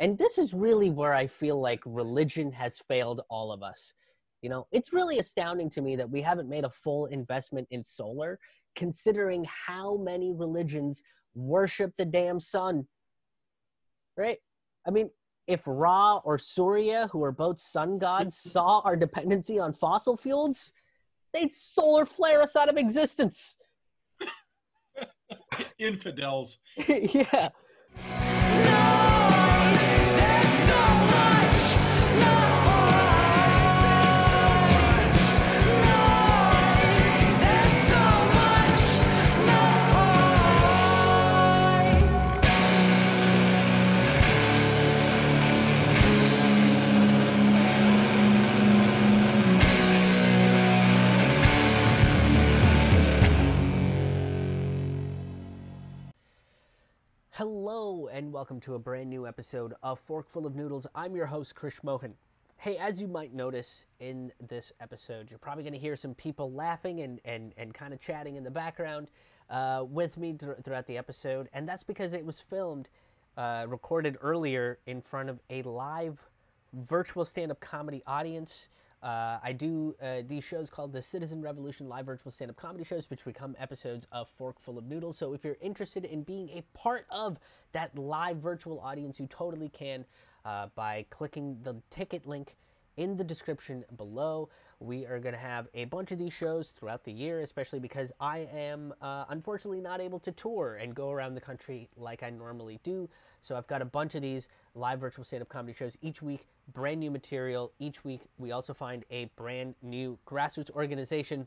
And this is really where I feel like religion has failed all of us. You know, it's really astounding to me that we haven't made a full investment in solar, considering how many religions worship the damn sun. Right? I mean, if Ra or Surya, who are both sun gods, saw our dependency on fossil fuels, they'd solar flare us out of existence. Infidels. yeah. Hello, and welcome to a brand new episode of Fork Full of Noodles. I'm your host, Krish Mohan. Hey, as you might notice in this episode, you're probably going to hear some people laughing and, and, and kind of chatting in the background uh, with me th- throughout the episode, and that's because it was filmed, uh, recorded earlier in front of a live virtual stand up comedy audience. Uh, I do uh, these shows called the Citizen Revolution Live Virtual Stand Up Comedy Shows, which become episodes of Fork Full of Noodles. So if you're interested in being a part of that live virtual audience, you totally can uh, by clicking the ticket link in the description below. We are going to have a bunch of these shows throughout the year, especially because I am uh, unfortunately not able to tour and go around the country like I normally do. So I've got a bunch of these live virtual stand up comedy shows each week, brand new material. Each week, we also find a brand new grassroots organization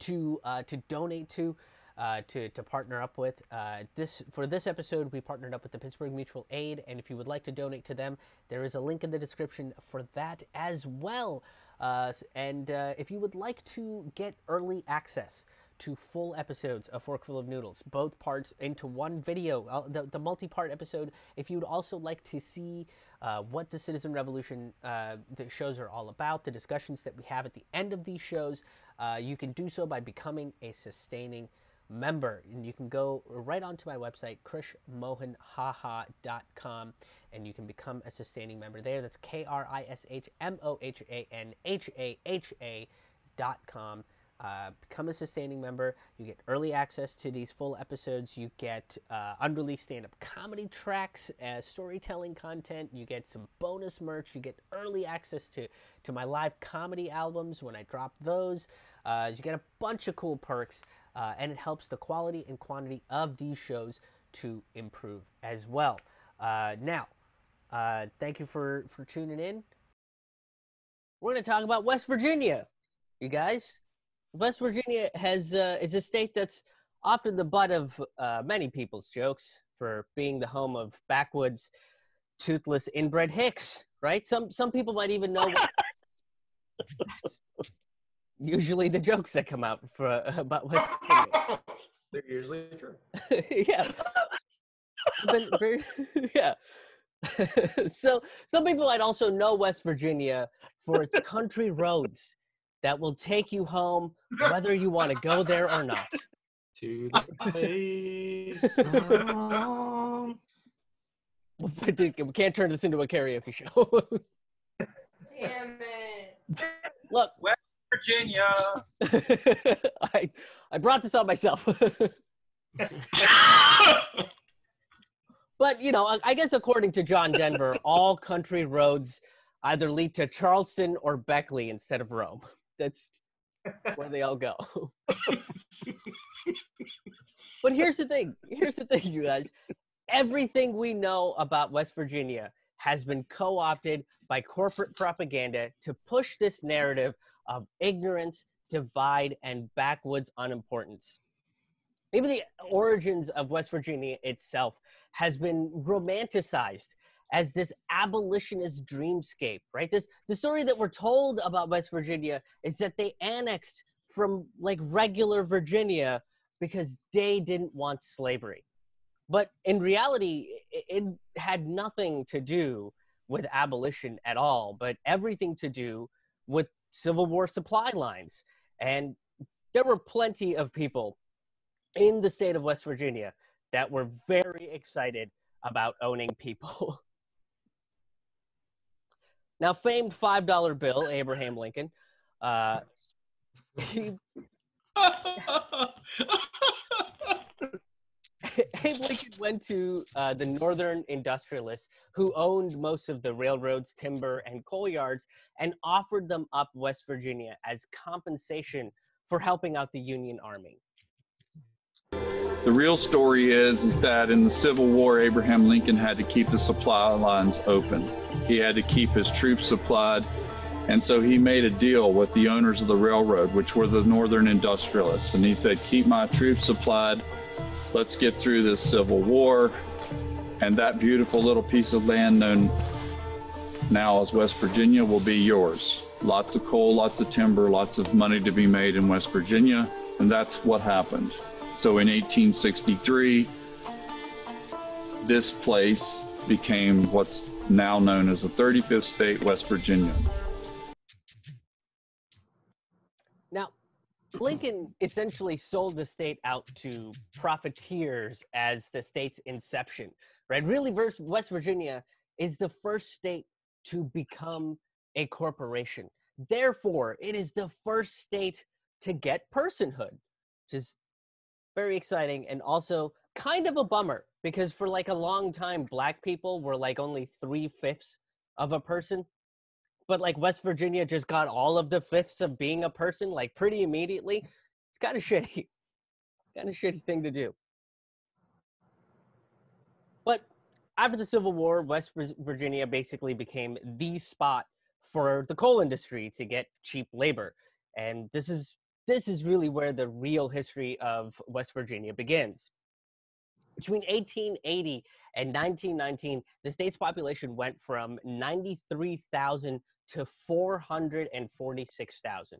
to uh, to donate to. Uh, to, to partner up with uh, this for this episode we partnered up with the pittsburgh mutual aid and if you would like to donate to them there is a link in the description for that as well uh, and uh, if you would like to get early access to full episodes of Fork Full of Noodles, both parts into one video, uh, the, the multi part episode. If you'd also like to see uh, what the Citizen Revolution uh, the shows are all about, the discussions that we have at the end of these shows, uh, you can do so by becoming a sustaining member. And you can go right onto my website, krishmohanhaha.com, and you can become a sustaining member there. That's K R I S H M O H A N H A H A dot. Uh, become a sustaining member. You get early access to these full episodes. You get uh, unreleased stand up comedy tracks as storytelling content. You get some bonus merch. You get early access to, to my live comedy albums when I drop those. Uh, you get a bunch of cool perks, uh, and it helps the quality and quantity of these shows to improve as well. Uh, now, thank you for, for tuning in. We're going to talk about West Virginia, you guys. West Virginia has uh, is a state that's often the butt of uh, many people's jokes for being the home of backwoods, toothless inbred hicks. Right? Some some people might even know. What, usually the jokes that come out for uh, about West Virginia. They're usually true. yeah. Been very, yeah. so some people might also know West Virginia for its country roads that will take you home whether you want to go there or not. To the place. um, we can't turn this into a karaoke show. Damn it. Look, West Virginia. I I brought this on myself. but you know, I, I guess according to John Denver, all country roads either lead to Charleston or Beckley instead of Rome. That's where they all go. but here's the thing. Here's the thing, you guys. Everything we know about West Virginia has been co-opted by corporate propaganda to push this narrative of ignorance, divide, and backwoods unimportance. Even the origins of West Virginia itself has been romanticized as this abolitionist dreamscape, right? This the story that we're told about West Virginia is that they annexed from like regular Virginia because they didn't want slavery. But in reality, it, it had nothing to do with abolition at all, but everything to do with Civil War supply lines. And there were plenty of people in the state of West Virginia that were very excited about owning people. Now, famed five dollar bill, Abraham Lincoln. Uh, Abe Lincoln went to uh, the northern industrialists who owned most of the railroads, timber, and coal yards and offered them up West Virginia as compensation for helping out the Union Army. The real story is, is that in the Civil War, Abraham Lincoln had to keep the supply lines open. He had to keep his troops supplied. And so he made a deal with the owners of the railroad, which were the northern industrialists. And he said, Keep my troops supplied. Let's get through this Civil War. And that beautiful little piece of land known now as West Virginia will be yours. Lots of coal, lots of timber, lots of money to be made in West Virginia. And that's what happened. So in 1863, this place became what's now known as the 35th state, West Virginia. Now, Lincoln essentially sold the state out to profiteers as the state's inception, right? Really, West Virginia is the first state to become a corporation. Therefore, it is the first state to get personhood, which is very exciting and also kind of a bummer because for like a long time, black people were like only three fifths of a person but like West Virginia just got all of the fifths of being a person like pretty immediately. It's kind of shitty. Kind of shitty thing to do. But after the Civil War, West Virginia basically became the spot for the coal industry to get cheap labor. And this is this is really where the real history of West Virginia begins. Between 1880 and 1919, the state's population went from 93,000 to 446,000.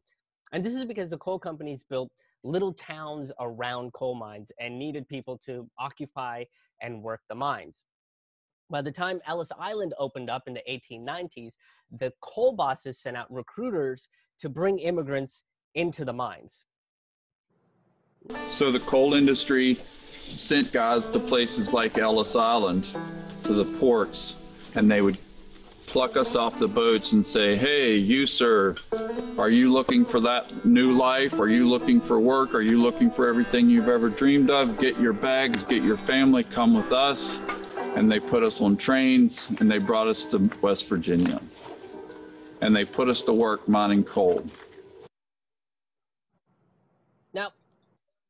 And this is because the coal companies built little towns around coal mines and needed people to occupy and work the mines. By the time Ellis Island opened up in the 1890s, the coal bosses sent out recruiters to bring immigrants into the mines. So the coal industry sent guys to places like Ellis Island, to the ports, and they would pluck us off the boats and say, Hey, you, sir, are you looking for that new life? Are you looking for work? Are you looking for everything you've ever dreamed of? Get your bags, get your family, come with us. And they put us on trains and they brought us to West Virginia. And they put us to work mining coal. Now,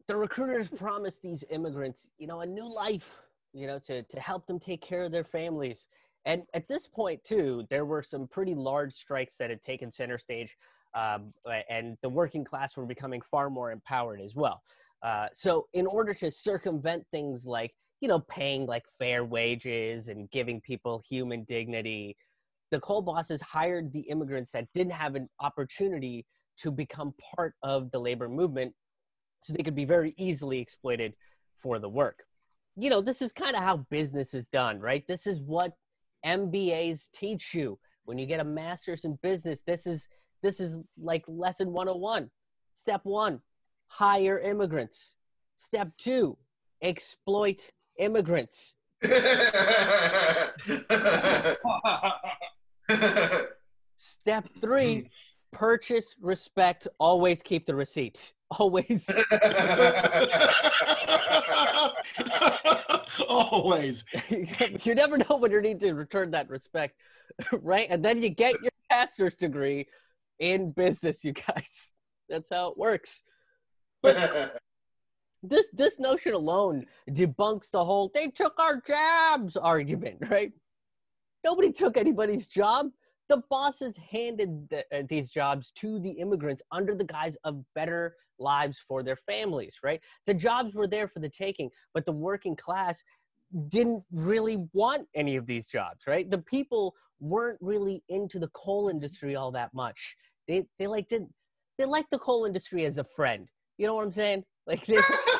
the recruiters promised these immigrants, you know, a new life, you know, to, to help them take care of their families. And at this point, too, there were some pretty large strikes that had taken center stage, um, and the working class were becoming far more empowered as well. Uh, so, in order to circumvent things like, you know, paying like fair wages and giving people human dignity, the coal bosses hired the immigrants that didn't have an opportunity to become part of the labor movement so they could be very easily exploited for the work. You know, this is kind of how business is done, right? This is what MBAs teach you. When you get a master's in business, this is this is like lesson 101. Step 1, hire immigrants. Step 2, exploit immigrants. Step 3, purchase, respect, always keep the receipt. Always Always. you never know when you need to return that respect, right? And then you get your master's degree in business, you guys. That's how it works. This this notion alone debunks the whole "they took our jobs" argument, right? Nobody took anybody's job. The bosses handed the, uh, these jobs to the immigrants under the guise of better lives for their families, right? The jobs were there for the taking, but the working class didn't really want any of these jobs, right? The people weren't really into the coal industry all that much. They they like did they liked the coal industry as a friend. You know what I'm saying? Like they,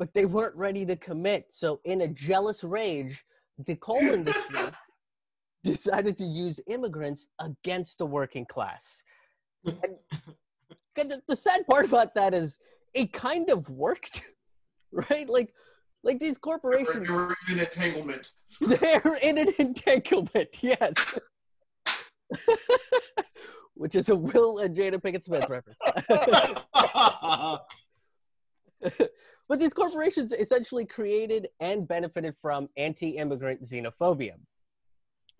but they weren't ready to commit. So in a jealous rage, the coal industry decided to use immigrants against the working class. And the, the sad part about that is it kind of worked, right? Like Like these corporations, They were in an entanglement. they're in an entanglement. Yes. Which is a Will and Jada Pinkett Smith reference. But these corporations essentially created and benefited from anti immigrant xenophobia.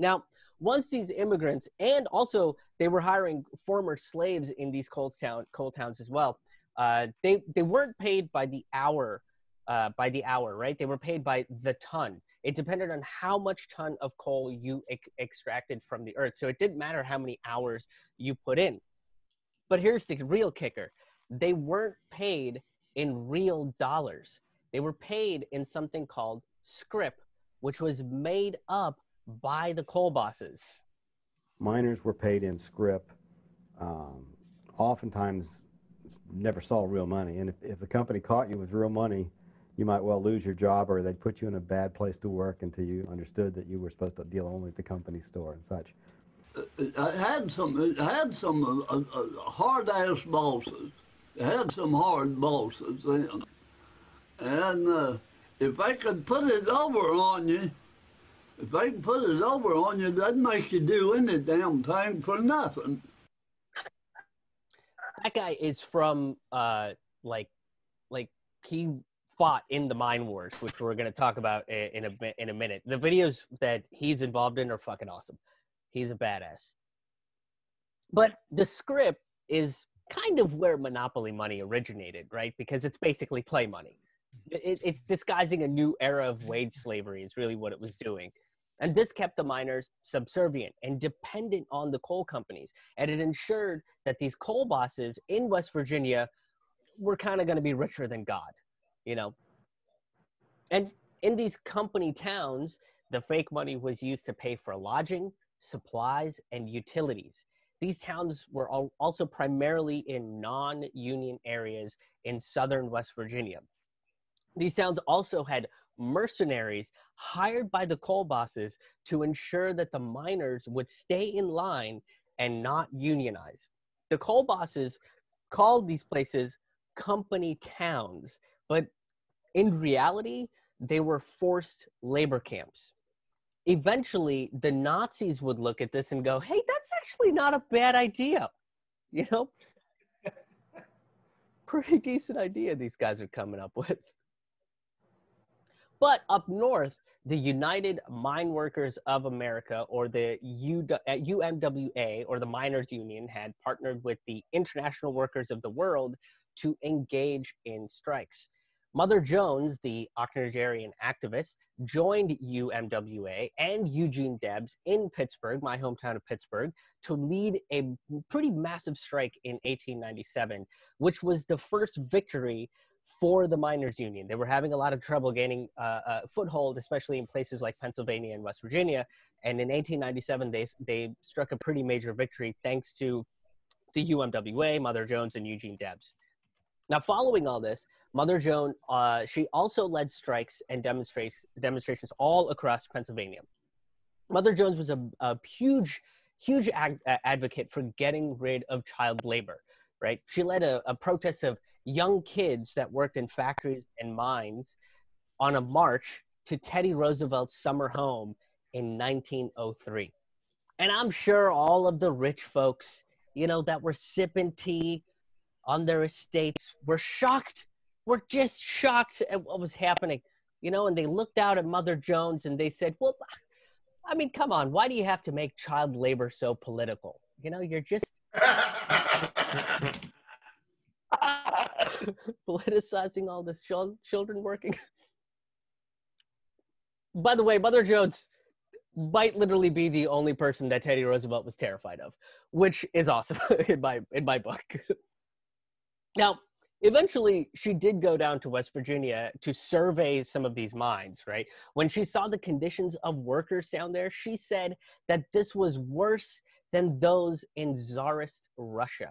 Now, once these immigrants, and also they were hiring former slaves in these coal, town, coal towns as well, uh, they, they weren't paid by the hour, uh, by the hour, right? They were paid by the ton. It depended on how much ton of coal you ex- extracted from the earth. So it didn't matter how many hours you put in. But here's the real kicker they weren't paid in real dollars. They were paid in something called scrip, which was made up by the coal bosses. miners were paid in scrip. Um, oftentimes, never saw real money. And if, if the company caught you with real money, you might well lose your job or they'd put you in a bad place to work until you understood that you were supposed to deal only at the company store and such. I had some, it had some uh, uh, hard ass bosses. Had some hard bosses then. And uh, if they could put it over on you, if they can put it over on you, that'd make you do any damn thing for nothing. That guy is from uh like like he fought in the mine wars, which we're going to talk about in a in a minute. The videos that he's involved in are fucking awesome. He's a badass. But the scrip is kind of where monopoly money originated, right? Because it's basically play money. Mm-hmm. It, it's disguising a new era of wage slavery is really what it was doing. And this kept the miners subservient and dependent on the coal companies. And it ensured that these coal bosses in West Virginia were kind of going to be richer than God, you know? And in these company towns, the fake money was used to pay for lodging, supplies, and utilities. These towns were al- also primarily in non union areas in southern West Virginia. These towns also had mercenaries hired by the coal bosses to ensure that the miners would stay in line and not unionize. The coal bosses called these places company towns, but in reality, they were forced labor camps. Eventually, the Nazis would look at this and go, hey, that's actually not a bad idea. You know? Pretty decent idea these guys are coming up with. But up north, the United Mine Workers of America, or the U- uh, UMWA, or the Miners Union, had partnered with the International Workers of the World to engage in strikes. Mother Jones, the octogenarian activist, joined UMWA and Eugene Debs in Pittsburgh, my hometown of Pittsburgh, to lead a pretty massive strike in 1897, which was the first victory for the miners union. They were having a lot of trouble gaining uh, a foothold, especially in places like Pennsylvania and West Virginia. And in 1897, they, they struck a pretty major victory thanks to the UMWA, Mother Jones, and Eugene Debs. Now, following all this, Mother Joan, uh, she also led strikes and demonstrations, demonstrations all across Pennsylvania. Mother Jones was a, a huge, huge ag- advocate for getting rid of child labor, right? She led a, a protest of young kids that worked in factories and mines on a march to Teddy Roosevelt's summer home in 1903. And I'm sure all of the rich folks, you know, that were sipping tea on their estates were shocked, were just shocked at what was happening, you know, and they looked out at Mother Jones and they said, well, I mean, come on, why do you have to make child labor so political? You know, you're just politicizing all this chil- children working. By the way, Mother Jones might literally be the only person that Teddy Roosevelt was terrified of, which is awesome in my in my book. Now, eventually, she did go down to West Virginia to survey some of these mines. Right when she saw the conditions of workers down there, she said that this was worse than those in Tsarist Russia.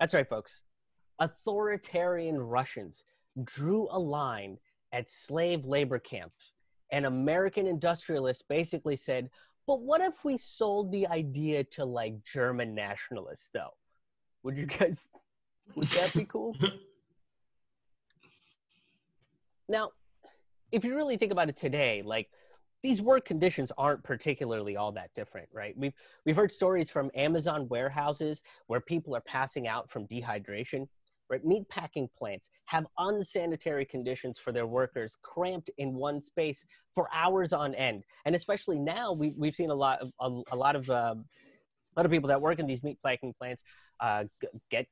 That's right, folks authoritarian Russians drew a line at slave labor camps, and American industrialists basically said, but what if we sold the idea to like German nationalists, though? Would you guys, would that be cool? now, if you really think about it today, like these work conditions aren't particularly all that different, right? We've we've heard stories from Amazon warehouses where people are passing out from dehydration. Right, meat packing plants have unsanitary conditions for their workers, cramped in one space for hours on end. And especially now, we, we've seen a lot of a, a lot of uh, a lot of people that work in these meat packing plants uh, g- get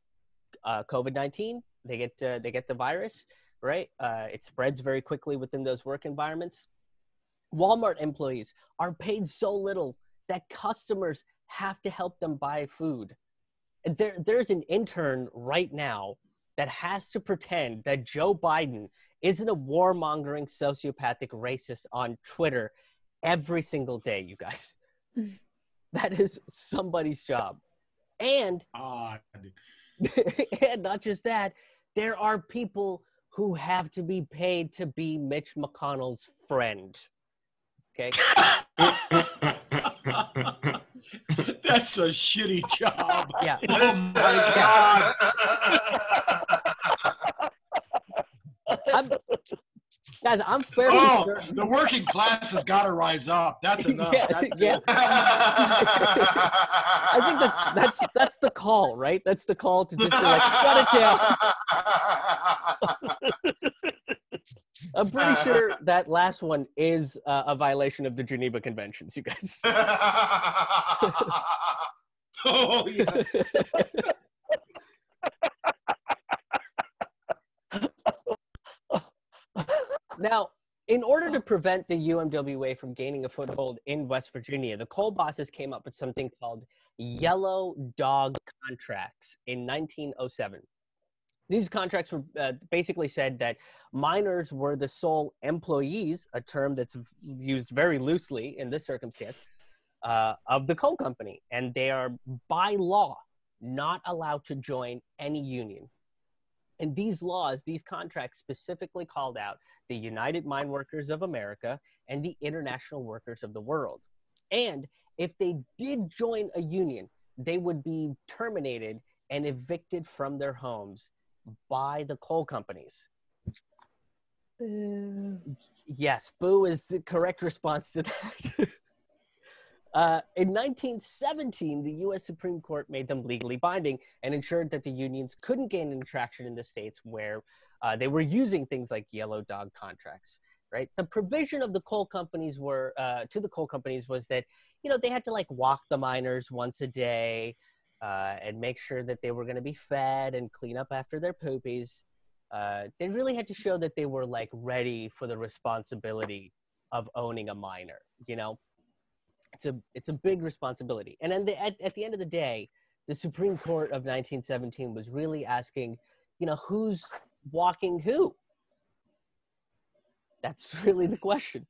uh, COVID nineteen. They get uh, they get the virus, right? Uh, it spreads very quickly within those work environments. Walmart employees are paid so little that customers have to help them buy food. There, there's an intern right now that has to pretend that Joe Biden isn't a warmongering sociopathic racist on Twitter every single day, you guys. that is somebody's job. And Odd. and not just that, there are people who have to be paid to be Mitch McConnell's friend. Okay. That's a shitty job. Yeah. Oh my God. I'm, guys, I'm fairly Oh, sure. the working class has got to rise up. That's enough. Yeah, That's yeah. I think that's that's that's the call, right? That's the call to just be like, shut it down. I'm pretty sure that last one is uh, a violation of the Geneva Conventions, you guys. oh yeah. Now, in order to prevent the UMWA from gaining a foothold in West Virginia, the coal bosses came up with something called yellow dog contracts in 1907. These contracts were uh, basically said that miners were the sole employees, a term that's used very loosely in this circumstance, uh, of the coal company. And they are, by law, not allowed to join any union. And these laws, these contracts specifically called out the United Mine Workers of America and the International Workers of the World. And if they did join a union, they would be terminated and evicted from their homes by the coal companies. Boo. Yes, boo is the correct response to that. uh, in 1917, the U.S. Supreme Court made them legally binding and ensured that the unions couldn't gain any traction in the states where uh, they were using things like yellow dog contracts. Right. The provision of the coal companies were uh, to the coal companies was that you know they had to like walk the miners once a day uh, and make sure that they were going to be fed and clean up after their poopies. Uh, they really had to show that they were like ready for the responsibility of owning a miner. You know, it's a it's a big responsibility. And then the, at at the end of the day, the Supreme Court of 1917 was really asking, you know, who's walking who? That's really the question.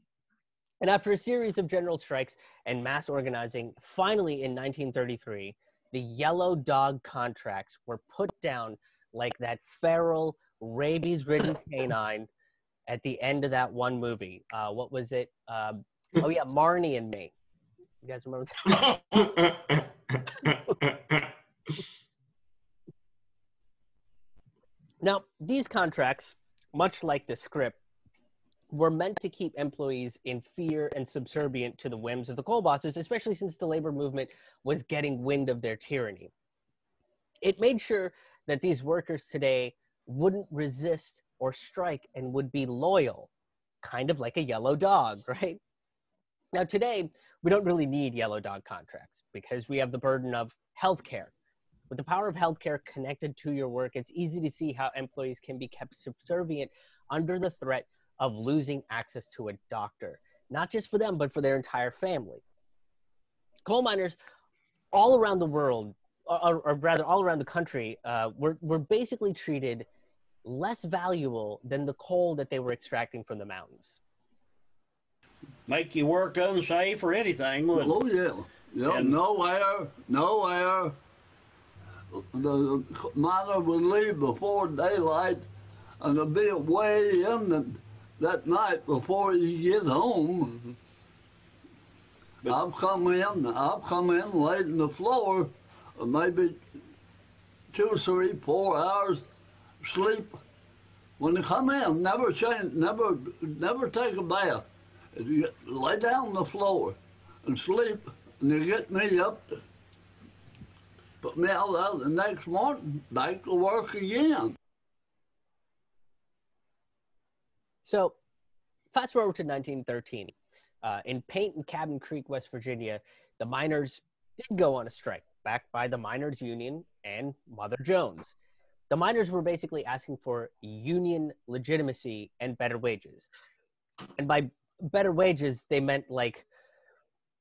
And after a series of general strikes and mass organizing, finally in 1933, the yellow dog contracts were put down like that feral, rabies ridden canine at the end of that one movie. Uh, what was it? Um, oh, yeah, Marley and Me. You guys remember that? Now, these contracts, much like the scrip, were meant to keep employees in fear and subservient to the whims of the coal bosses, especially since the labor movement was getting wind of their tyranny. It made sure that these workers today wouldn't resist or strike and would be loyal, kind of like a yellow dog, right? Now, today, we don't really need yellow dog contracts because we have the burden of healthcare. With the power of healthcare connected to your work, it's easy to see how employees can be kept subservient under the threat of losing access to a doctor, not just for them, but for their entire family. Coal miners all around the world, or, or rather, all around the country, uh, were, were basically treated less valuable than the coal that they were extracting from the mountains. Make you work unsafe or anything, wouldn't it? Oh yeah, yeah. And- no air, no air. The miner would leave before daylight, and they'd be way in the, that night before you get home. But- I've come in, I've come in, laid in the floor, maybe two, three, four hours sleep when they come in, never change, never, never take a bath. You lay down on the floor and sleep, and you get me up. Put me out the next morning, back to work again. So, fast forward to 1913. Uh, in Paint and Cabin Creek, West Virginia, the miners did go on a strike, backed by the Miners Union and Mother Jones. The miners were basically asking for union legitimacy and better wages. And by better wages, they meant like,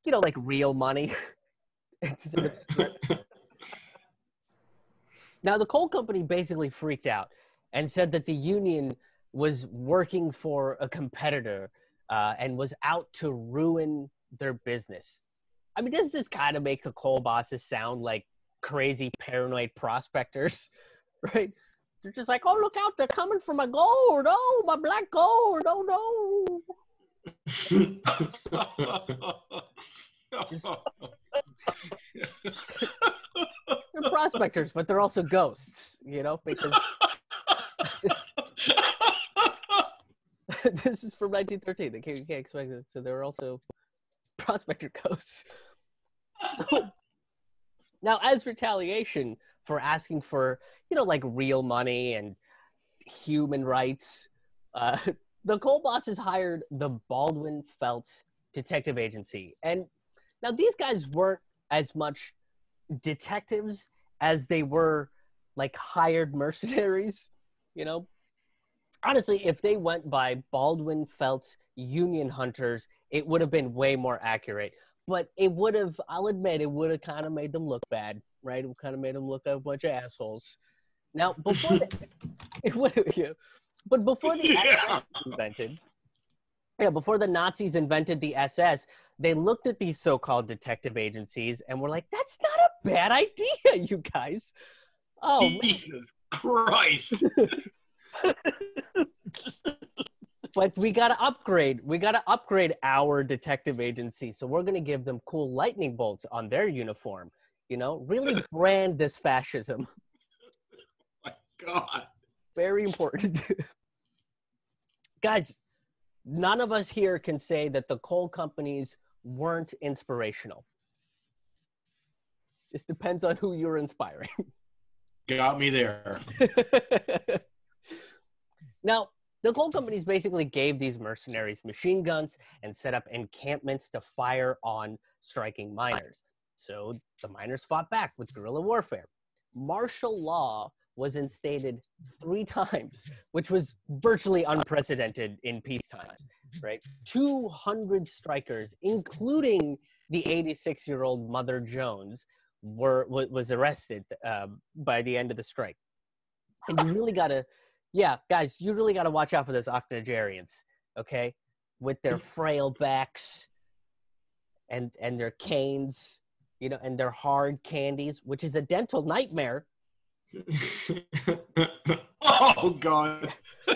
you know, like real money instead of scrip. Now, the coal company basically freaked out and said that the union was working for a competitor uh, and was out to ruin their business. I mean, does this kind of make the coal bosses sound like crazy paranoid prospectors, right? They're just like, oh, look out, they're coming for my gold. Oh, my black gold. Oh, no. Just- They're prospectors, but they're also ghosts, you know, because this, this is from 1913. They can't, you can't expect it. So they're also prospector ghosts. So, now, as retaliation for asking for, you know, like real money and human rights, uh, the coal bosses hired the Baldwin Felts Detective Agency. And now these guys weren't as much detectives as they were like hired mercenaries, you know? Honestly, if they went by Baldwin Felts Union Hunters, it would have been way more accurate. But it would have, I'll admit, it would have kind of made them look bad, right? It kind of made them look like a bunch of assholes. Now, before it would have. But before the Yeah. SS invented, yeah, before the Nazis invented the SS, they looked at these so-called detective agencies and were like, "That's not a bad idea, you guys." Oh. Jesus Christ. but we got to upgrade. We got to upgrade our detective agency. So we're going to give them cool lightning bolts on their uniform. You know, really brand this fascism. My God. Very important. Guys, none of us here can say that the coal companies weren't inspirational. Just depends on who you're inspiring. Got me there. now, the coal companies basically gave these mercenaries machine guns and set up encampments to fire on striking miners. So the miners fought back with guerrilla warfare. Martial law was instated three times, which was virtually unprecedented in peacetime, right? 200 strikers, including the 86 year old Mother Jones, were wa- was arrested um, by the end of the strike. And you really got to yeah, guys, you really got to watch out for those octogenarians, okay? With their frail backs and and their canes, you know, and their hard candies, which is a dental nightmare. Oh God. I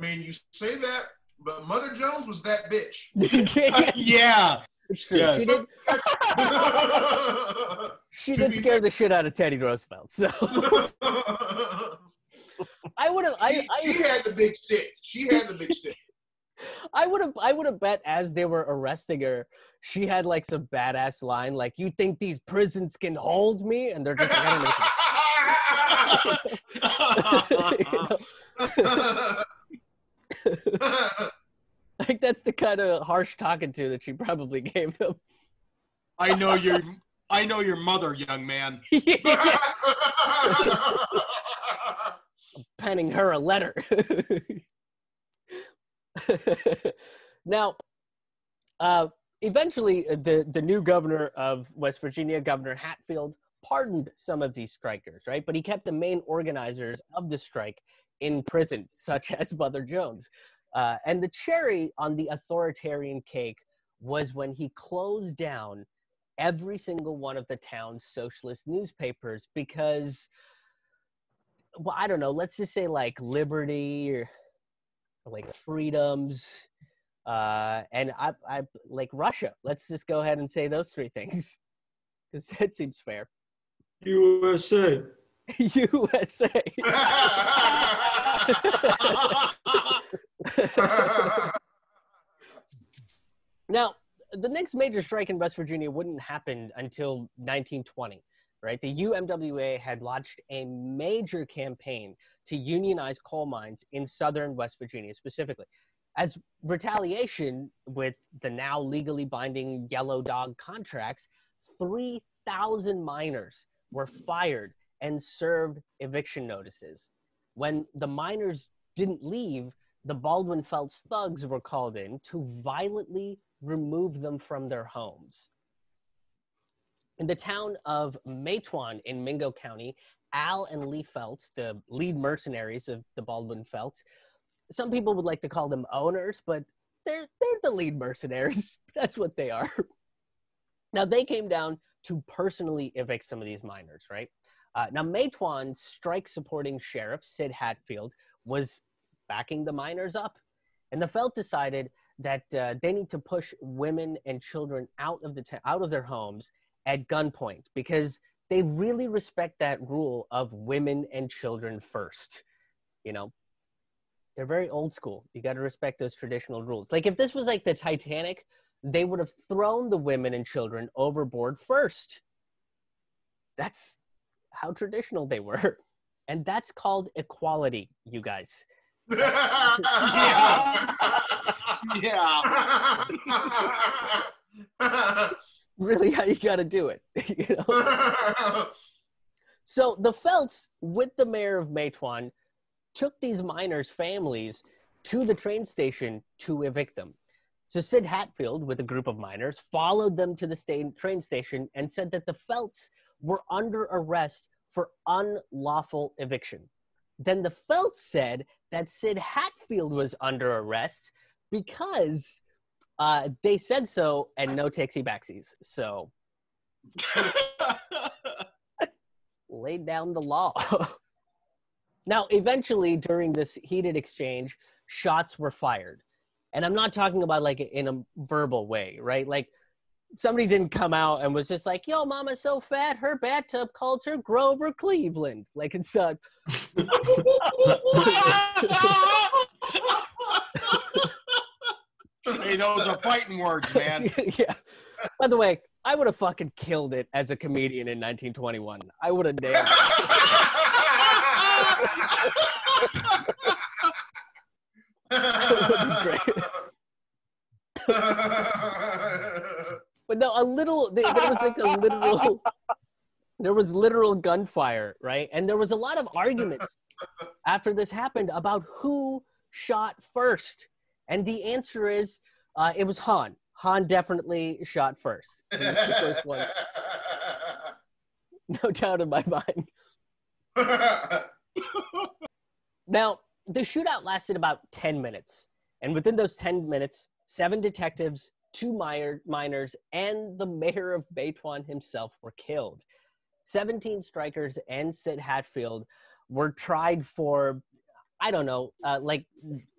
mean, you say that, but Mother Jones was that bitch. yeah, yeah. it's true. Yes. She did she did scare the shit out of Teddy Roosevelt. So I would have I, she, I she had the big stick. She had the big stick. I would have I would have bet as they were arresting her, she had like some badass line like, "You think these prisons can hold me?" And they're just like, I don't know. You know? like that's the kind of harsh talking to that she probably gave them. I know your I know your mother, young man. penning her a letter. now, uh, eventually, uh, the the new governor of West Virginia, Governor Hatfield, pardoned some of these strikers, right? But he kept the main organizers of the strike in prison, such as Mother Jones. Uh, and the cherry on the authoritarian cake was when he closed down every single one of the town's socialist newspapers because well, I don't know, let's just say like liberty or, like freedoms, uh, and I, I like Russia. Let's just go ahead and say those three things because that seems fair. USA. USA. now, the next major strike in West Virginia wouldn't happen until 1920, right? The UMWA had launched a major campaign to unionize coal mines in southern West Virginia specifically. As retaliation with the now legally binding Yellow Dog contracts, 3,000 miners were fired and served eviction notices. When the miners didn't leave, the Baldwin Felts thugs were called in to violently remove them from their homes. In the town of Matewan in Mingo County, Al and Lee Felts, the lead mercenaries of the Baldwin Felts, some people would like to call them owners, but they're they're the lead mercenaries. That's what they are. Now they came down to personally evict some of these miners, right? Uh, now Matewan's strike supporting sheriff Sid Hatfield was backing the miners up, and the Felt decided that uh, they need to push women and children out of the out of their homes at gunpoint because they really respect that rule of women and children first. You know, they're very old school. You got to respect those traditional rules. Like if this was like the Titanic, they would have thrown the women and children overboard first. That's how traditional they were. And that's called equality, you guys. yeah. yeah. Really how you got to do it. you know? So the Felts, with the mayor of Matewan, took these miners' families to the train station to evict them. So Sid Hatfield, with a group of miners, followed them to the sta- train station and said that the Felts were under arrest for unlawful eviction. Then the Felts said that Sid Hatfield was under arrest because uh, they said so and no takesy backsies. So laid down the law. now, eventually, during this heated exchange, shots were fired. And I'm not talking about like in a verbal way, right? Like somebody didn't come out and was just like, yo, mama's so fat, her bathtub calls her Grover Cleveland. Like it's uh hey, those are fighting words, man. yeah. By the way, I would have fucking killed it as a comedian in 1921. I would have nailed it. But no, a little. There was like a literal. There was literal gunfire, right? And there was a lot of arguments after this happened about who shot first. And the answer is, uh, it was Han. Han definitely shot first. He was the first one. No doubt in my mind. Now, the shootout lasted about 10 minutes. And within those 10 minutes, seven detectives, two miner, miners, and the mayor of Matewan himself were killed. 17 strikers and Sid Hatfield were tried for, I don't know, uh, like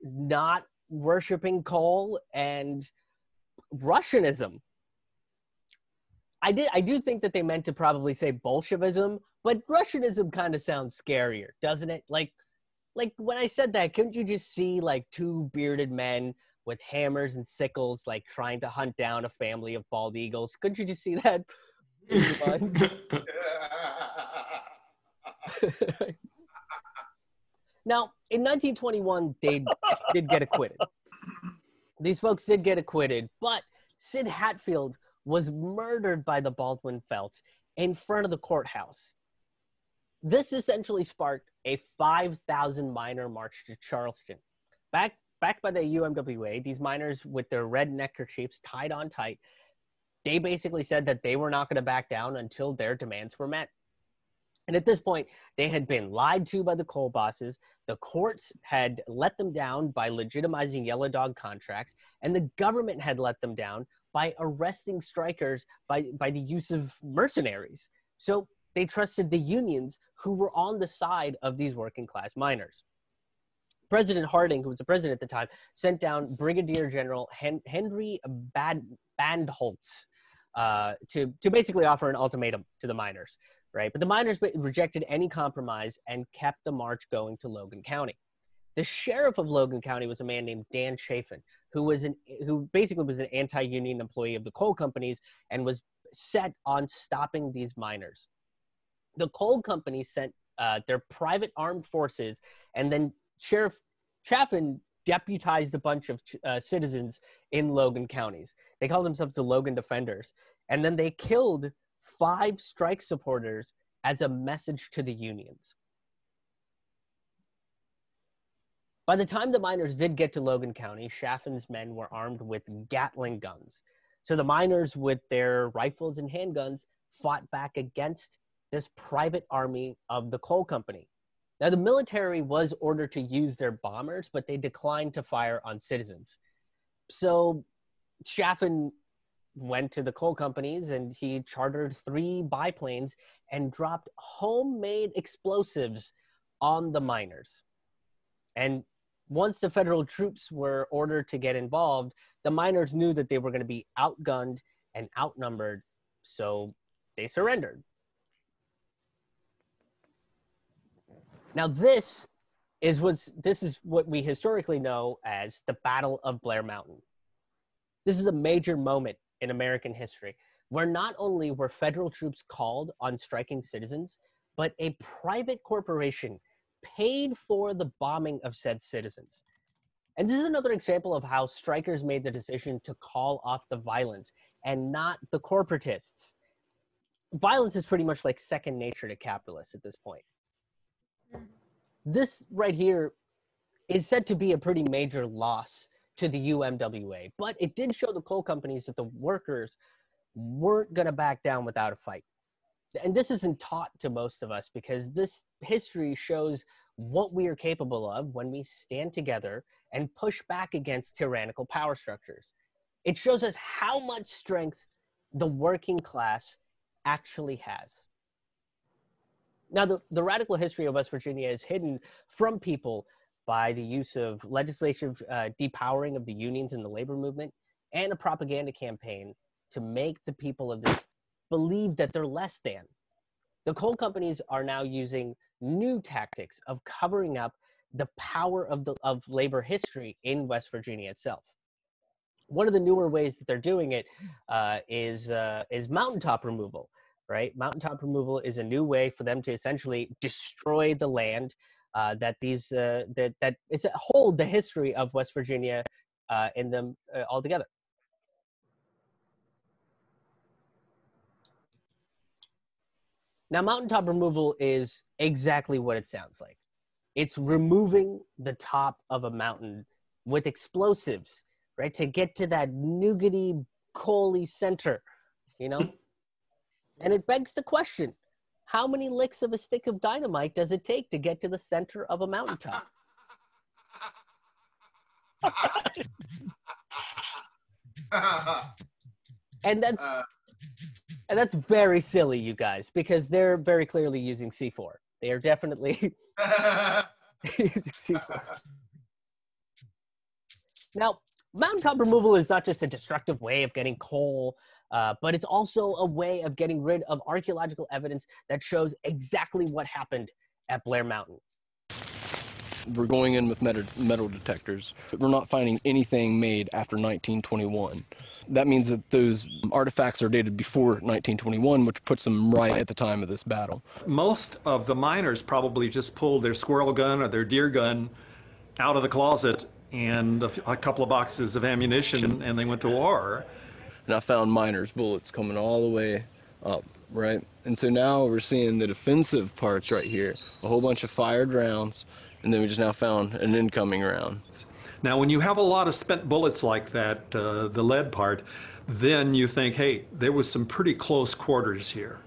not worshiping coal and Russianism. I did. I do think that they meant to probably say Bolshevism, but Russianism kind of sounds scarier, doesn't it? Like, like when I said that, couldn't you just see like two bearded men with hammers and sickles, like trying to hunt down a family of bald eagles? Couldn't you just see that? in your mind? now, in 1921, they did get acquitted. These folks did get acquitted, but Sid Hatfield was murdered by the Baldwin Felts in front of the courthouse. This essentially sparked a 5,000 miner march to Charleston. Back, backed by the UMWA, these miners with their red neckerchiefs tied on tight, they basically said that they were not going to back down until their demands were met. And at this point, they had been lied to by the coal bosses. The courts had let them down by legitimizing yellow dog contracts, and the government had let them down by arresting strikers by, by the use of mercenaries. So they trusted the unions who were on the side of these working class miners. President Harding, who was the president at the time, sent down Brigadier General Hen- Henry Bad- Bandholtz uh, to, to basically offer an ultimatum to the miners. right? But the miners rejected any compromise and kept the march going to Logan County. The sheriff of Logan County was a man named Dan Chafin, who was an who basically was an anti-union employee of the coal companies and was set on stopping these miners. The coal companies sent uh, their private armed forces, and then Sheriff Chafin deputized a bunch of uh, citizens in Logan counties. They called themselves the Logan Defenders, and then they killed five strike supporters as a message to the unions. By the time the miners did get to Logan County, Chafin's men were armed with Gatling guns. So the miners, with their rifles and handguns, fought back against this private army of the coal company. Now, the military was ordered to use their bombers, but they declined to fire on citizens. So Chafin went to the coal companies and he chartered three biplanes and dropped homemade explosives on the miners. And once the federal troops were ordered to get involved, the miners knew that they were going to be outgunned and outnumbered, so they surrendered. Now this is what's this is what we historically know as the Battle of Blair Mountain. This is a major moment in American history where not only were federal troops called on striking citizens, but a private corporation paid for the bombing of said citizens. And this is another example of how strikers made the decision to call off the violence and not the corporatists. Violence is pretty much like second nature to capitalists at this point. This right here is said to be a pretty major loss to the UMWA, but it did show the coal companies that the workers weren't going to back down without a fight. And this isn't taught to most of us because this history shows what we are capable of when we stand together and push back against tyrannical power structures. It shows us how much strength the working class actually has. Now, the, the radical history of West Virginia is hidden from people by the use of legislative uh, depowering of the unions and the labor movement and a propaganda campaign to make the people of this believe that they're less than. The coal companies are now using new tactics of covering up the power of the of labor history in West Virginia itself. One of the newer ways that they're doing it uh, is uh, is mountaintop removal. Right, mountaintop removal is a new way for them to essentially destroy the land uh, that these uh, that that is hold the history of West Virginia uh, in them uh, altogether. Now, mountaintop removal is exactly what it sounds like. It's removing the top of a mountain with explosives, right, to get to that nougaty, coaly center, you know? And it begs the question how many licks of a stick of dynamite does it take to get to the center of a mountaintop? and that's Uh, and that's very silly, you guys, because they're very clearly using C4. They are definitely using C4. Now, mountaintop removal is not just a destructive way of getting coal, uh, but it's also a way of getting rid of archaeological evidence that shows exactly what happened at Blair Mountain. We're going in with metal, metal detectors. We're not finding anything made after 1921. That means that those artifacts are dated before 1921, which puts them right at the time of this battle. Most of the miners probably just pulled their squirrel gun or their deer gun out of the closet and a couple of boxes of ammunition and they went to war. And I found miners' bullets coming all the way up, right? And so now we're seeing the defensive parts right here, a whole bunch of fired rounds, and then we just now found an incoming round. Now, when you have a lot of spent bullets like that, uh, the lead part, then you think, hey, there was some pretty close quarters here.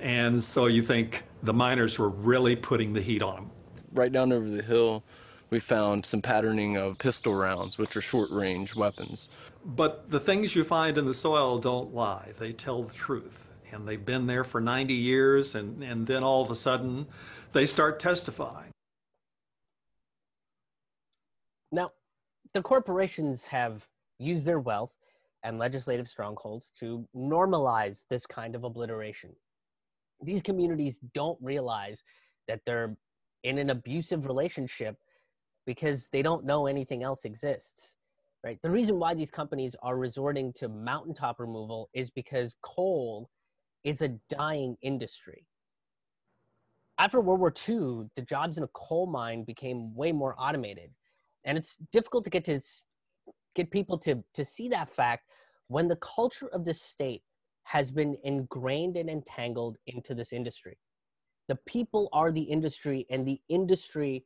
And so you think the miners were really putting the heat on them. Right down over the hill, we found some patterning of pistol rounds, which are short range weapons. But the things you find in the soil don't lie. They tell the truth. And they've been there for 90 years, and, and then all of a sudden, they start testifying. Now, the corporations have used their wealth and legislative strongholds to normalize this kind of obliteration. these communities don't realize that they're in an abusive relationship because they don't know anything else exists right? The reason why these companies are resorting to mountaintop removal is because coal is a dying industry. After world war ii the jobs in a coal mine became way more automated and it's difficult to get to get people to to see that fact when the culture of the state has been ingrained and entangled into this industry. The people are the industry and the industry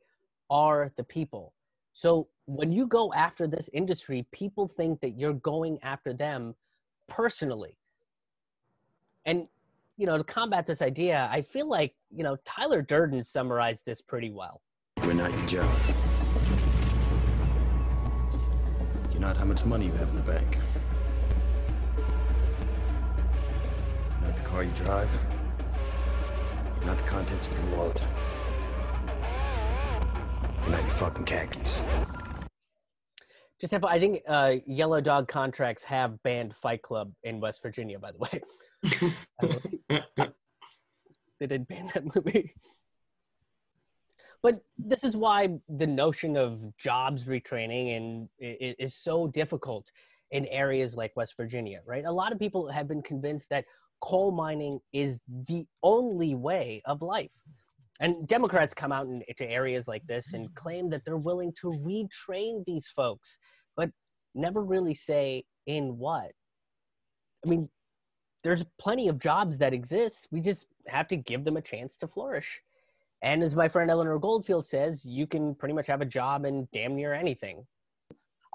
are the people so when you go after this industry people think that you're going after them personally and you know to combat this idea i feel like you know tyler durden summarized this pretty well We're not your job. You're not how much money you have in the bank. You're not the car you drive. You're not the contents of your wallet. You're not your fucking khakis. just have i think uh, yellow dog contracts have banned fight club in west virginia by the way. They did ban that movie. But this is why the notion of jobs retraining and i- i- is so difficult in areas like west virginia right? A lot of people have been convinced that coal mining is the only way of life and democrats come out in, into areas like this and claim that they're willing to retrain these folks but never really say in what. I mean there's plenty of jobs that exist. We just have to give them a chance to flourish. And as my friend Eleanor Goldfield says, you can pretty much have a job in damn near anything.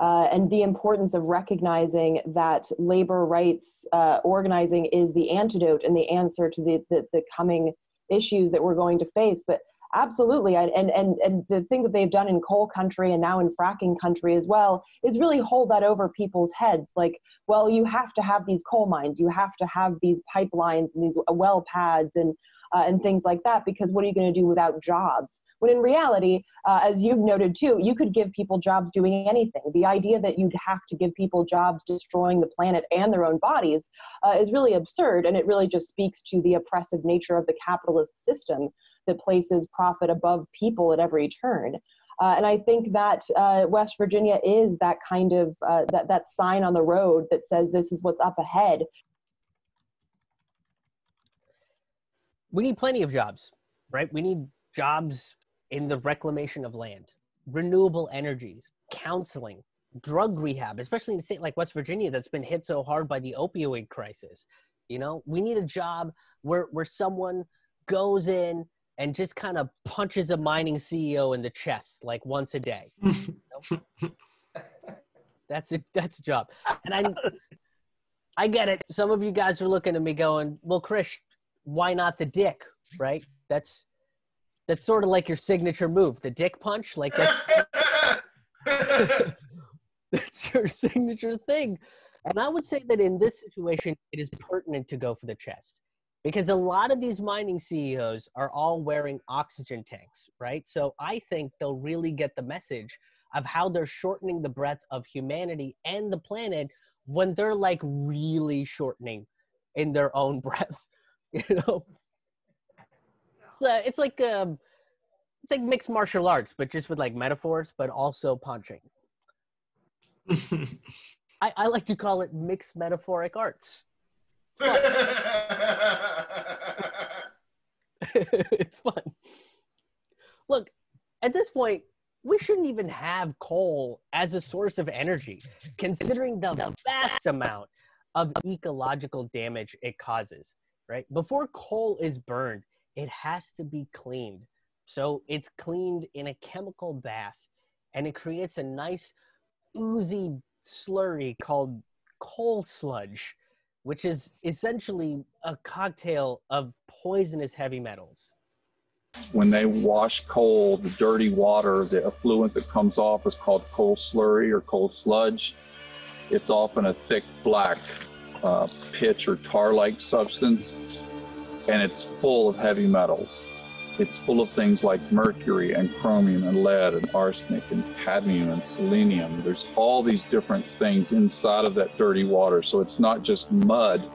uh, and the importance of recognizing that labor rights uh, organizing is the antidote and the answer to the, the, the coming issues that we're going to face. But absolutely, and, and, and the thing that they've done in coal country and now in fracking country as well is really hold that over people's heads. Like, well, you have to have these coal mines, you have to have these pipelines and these well pads and uh, and things like that because what are you going to do without jobs? When in reality uh, as you've noted too you could give people jobs doing anything. The idea that you'd have to give people jobs destroying the planet and their own bodies uh, is really absurd and it really just speaks to the oppressive nature of the capitalist system that places profit above people at every turn uh, and I think that uh, West Virginia is that kind of uh, that that sign on the road that says this is what's up ahead. We need plenty of jobs, right? We need jobs in the reclamation of land, renewable energies, counseling, drug rehab, especially in a state like West Virginia that's been hit so hard by the opioid crisis. You know, we need a job where where someone goes in and just kind of punches a mining CEO in the chest like once a day. that's a that's a job. And I I get it. Some of you guys are looking at me going, "Well, Krish, why not the dick?" Right? That's that's sort of like your signature move, the dick punch. Like that's that's your signature thing. And I would say that in this situation, it is pertinent to go for the chest because a lot of these mining CEOs are all wearing oxygen tanks, right? So I think they'll really get the message of how they're shortening the breath of humanity and the planet when they're like really shortening in their own breath, you know? It's, uh, it's like um, it's like mixed martial arts, but just with like metaphors, but also punching. I, I like to call it mixed metaphoric arts. it's fun. Look, at this point, we shouldn't even have coal as a source of energy, considering the vast amount of ecological damage it causes, right? Before coal is burned, it has to be cleaned. So it's cleaned in a chemical bath and it creates a nice oozy slurry called coal sludge, which is essentially a cocktail of poisonous heavy metals. When they wash coal, the dirty water, the effluent that comes off is called coal slurry or coal sludge. It's often a thick black uh, pitch or tar like substance, and it's full of heavy metals. It's full of things like mercury and chromium and lead and arsenic and cadmium and selenium. There's all these different things inside of that dirty water. So it's not just mud,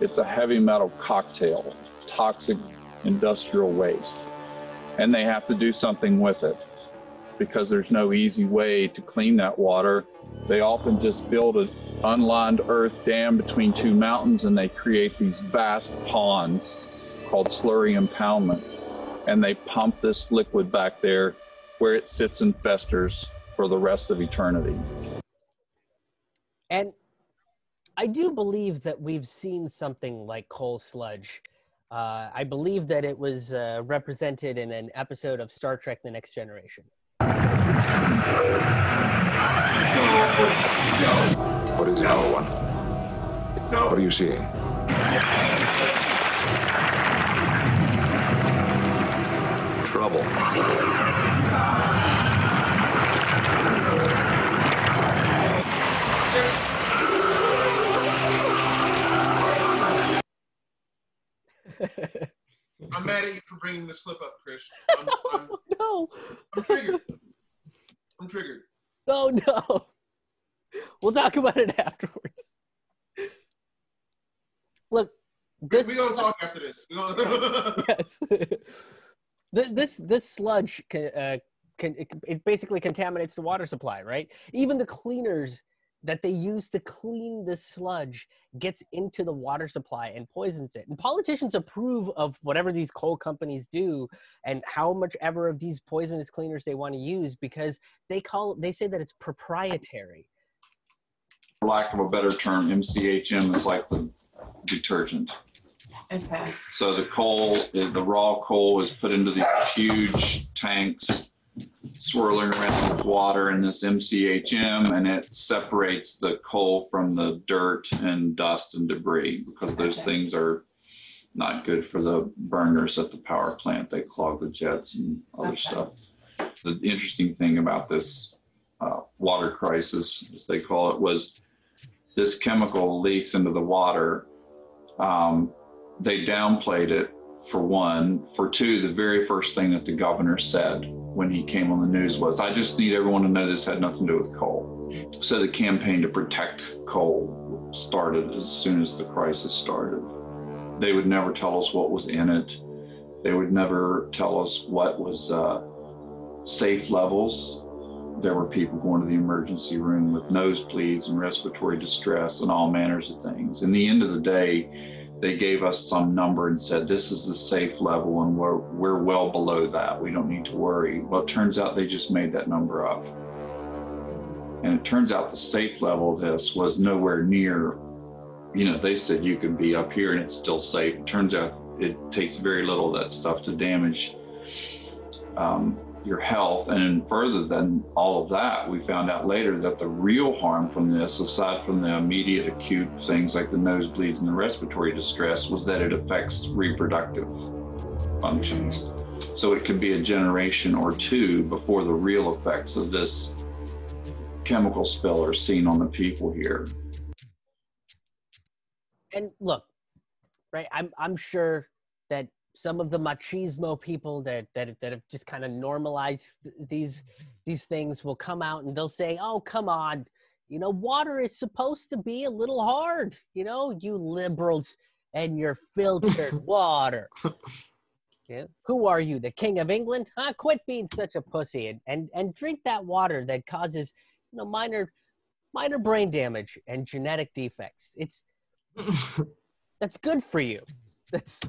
it's a heavy metal cocktail, toxic industrial waste. And they have to do something with it because there's no easy way to clean that water. They often just build an unlined earth dam between two mountains and they create these vast ponds called slurry impoundments. And they pump this liquid back there where it sits and festers for the rest of eternity. And I do believe that we've seen something like coal sludge. Uh, I believe that it was uh, represented in an episode of Star Trek The Next Generation. What is it, no one? What are you seeing? Trouble. I'm mad at you for bringing this clip up, Krish. I'm, I'm, oh, no. I'm triggered. I'm triggered. No, no. We'll talk about it afterwards. Look, this. We're gonna talk after this. We're gonna... yes. Th- this this sludge can, uh, can it, it basically contaminates the water supply, right? Even the cleaners that they use to clean the sludge gets into the water supply and poisons it. And politicians approve of whatever these coal companies do and how much ever of these poisonous cleaners they want to use because they call they say that it's proprietary. For lack of a better term, MCHM is like the detergent. Okay. So the coal, is- the raw coal is put into these huge tanks, swirling around with water in this MCHM, and it separates the coal from the dirt and dust and debris because those things are not good for the burners at the power plant. They clog the jets and other Okay. stuff. The interesting thing about this uh, water crisis, as they call it, was this chemical leaks into the water. Um, they downplayed it for one. For two, the very first thing that the governor said when he came on the news was, I just need everyone to know this had nothing to do with coal. So the campaign to protect coal started as soon as the crisis started. They would never tell us what was in it. They would never tell us what was uh, safe levels. There were people going to the emergency room with nosebleeds and respiratory distress and all manners of things. In the end of the day, they gave us some number and said this is the safe level and we're we're well below that. We don't need to worry. Well, it turns out they just made that number up. And it turns out the safe level of this was nowhere near, you know, they said you could be up here and it's still safe. It turns out it takes very little of that stuff to damage um, your health. And further than all of that, we found out later that the real harm from this, aside from the immediate acute things like the nosebleeds and the respiratory distress, was that it affects reproductive functions. So it could be a generation or two before the real effects of this chemical spill are seen on the people here. And look, right? I'm I'm sure that some of the machismo people that that that have just kind of normalized these mm-hmm. these things will come out and they'll say, "Oh, come on, you know, water is supposed to be a little hard, you know, you liberals and your filtered water." Yeah. Who are you, the king of England? Huh? Quit being such a pussy and, and and drink that water that causes, you know, minor minor brain damage and genetic defects. It's that's good for you. That's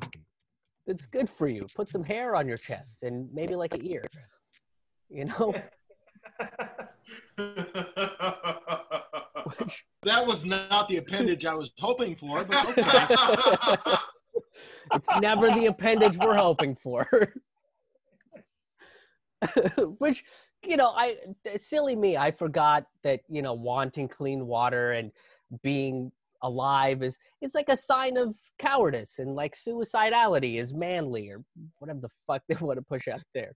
that's good for you. Put some hair on your chest and maybe like an ear. You know? That was not the appendage I was hoping for, but okay. it's never the appendage we're hoping for. Which, you know, I silly me, I forgot that, you know, wanting clean water and being alive is it's like a sign of cowardice and like suicidality is manly or whatever the fuck they want to push out there.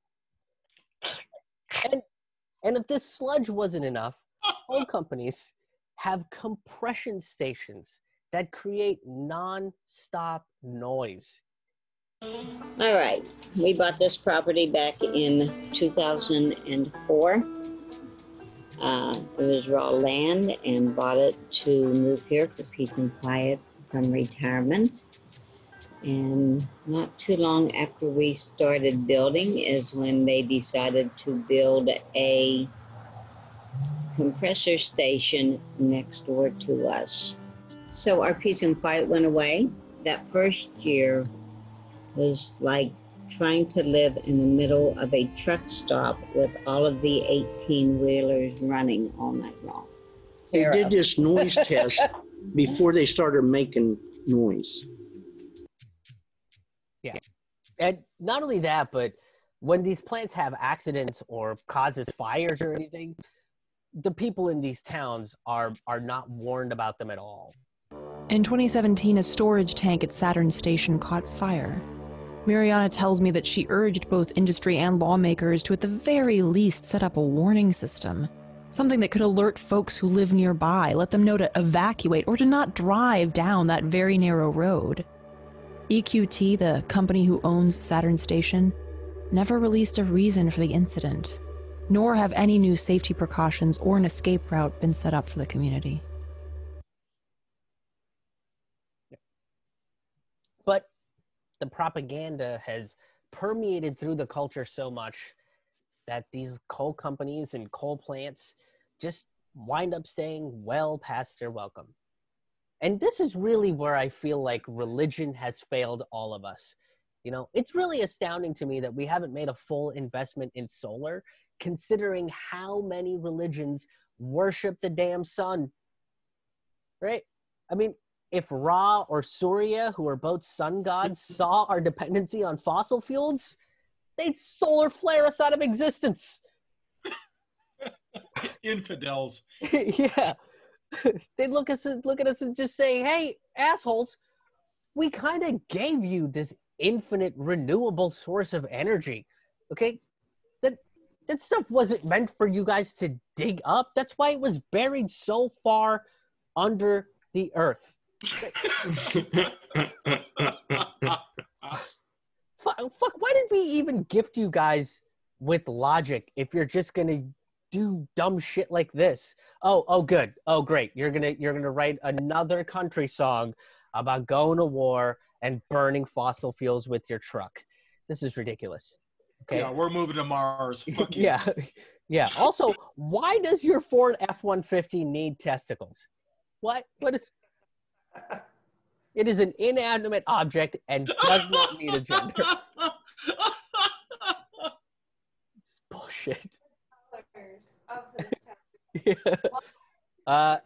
And and if this sludge wasn't enough, coal companies have compression stations that create non-stop noise. All right, we bought this property back in 2004. Uh, it was raw land and bought it to move here for peace and quiet from retirement. And not too long after we started building is when they decided to build a compressor station next door to us. So our peace and quiet went away. That first year was like trying to live in the middle of a truck stop with all of the 18 wheelers running all night long. They did this noise test before they started making noise. Yeah. And not only that, but when these plants have accidents or causes fires or anything, the people in these towns are are not warned about them at all. In 2017, a storage tank at Saturn Station caught fire. Mariana tells me that she urged both industry and lawmakers to, at the very least, set up a warning system. Something that could alert folks who live nearby, let them know to evacuate or to not drive down that very narrow road. EQT, the company who owns Saturn Station, never released a reason for the incident, nor have any new safety precautions or an escape route been set up for the community. But the propaganda has permeated through the culture so much that these coal companies and coal plants just wind up staying well past their welcome. And this is really where I feel like religion has failed all of us. You know, it's really astounding to me that we haven't made a full investment in solar, considering how many religions worship the damn sun. Right? I mean, if Ra or Surya, who are both sun gods, saw our dependency on fossil fuels, they'd solar flare us out of existence. Infidels. yeah. they look us look at us and just say, "Hey, assholes, we kind of gave you this infinite renewable source of energy. Okay? That that stuff wasn't meant for you guys to dig up. That's why it was buried so far under the earth." fuck, fuck, why did we even gift you guys with logic if you're just gonna do dumb shit like this? Oh, oh, good. Oh, great. You're gonna you're gonna write another country song about going to war and burning fossil fuels with your truck. This is ridiculous. Okay. Yeah, we're moving to Mars. Yeah. Yeah. Also, why does your Ford F one fifty need testicles? What? What is? It is an inanimate object and does not need a gender. It's bullshit. Yeah. Uh,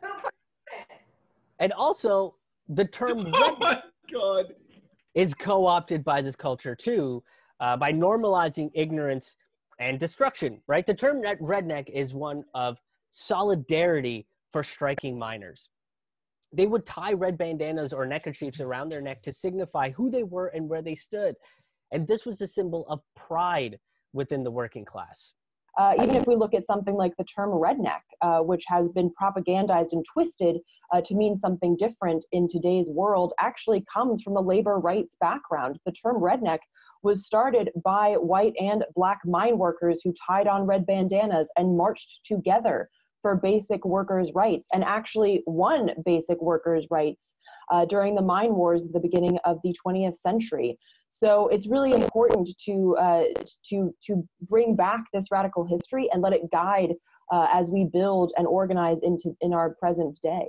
and also, the term Oh my god. is co-opted by this culture too, uh, by normalizing ignorance and destruction. Right? The term net- redneck is one of solidarity for striking miners. They would tie red bandanas or neckerchiefs around their neck to signify who they were and where they stood, and this was a symbol of pride within the working class. Uh, even if we look at something like the term redneck, uh, which has been propagandized and twisted uh, to mean something different in today's world, actually comes from a labor rights background. The term redneck was started by white and black mine workers who tied on red bandanas and marched together for basic workers' rights and actually won basic workers' rights uh, during the mine wars at the beginning of the 20th century. So it's really important to uh, to to bring back this radical history and let it guide uh, as we build and organize into in our present day.